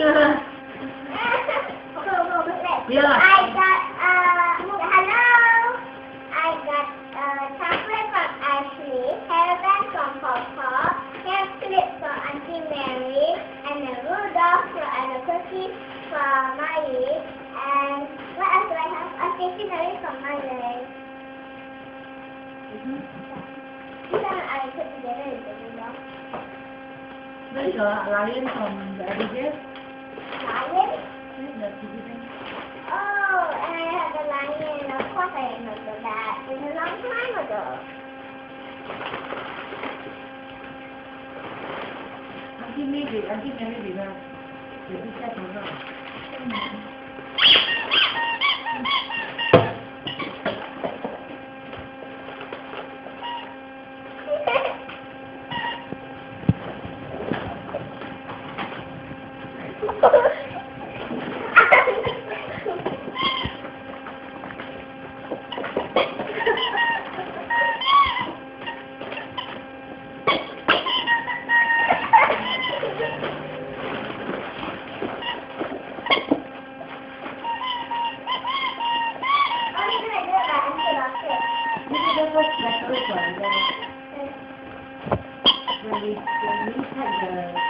Yeah. I got, uh, hello. I got, uh, chocolate from Ashley, hairband from Papa, hair clip from Auntie Mary, and a Rudolph for, and a cookie from Molly, and what else do I have? A stationery from Mother. These are I put together in the Rudolph. Đây là lion from the Abigail. I remember that. It was a long time ago. Auntie Mary, Auntie Mary bị đâu? Thì đi xe của nó. Oh, This is the first decorate one. The, when we, when we had the,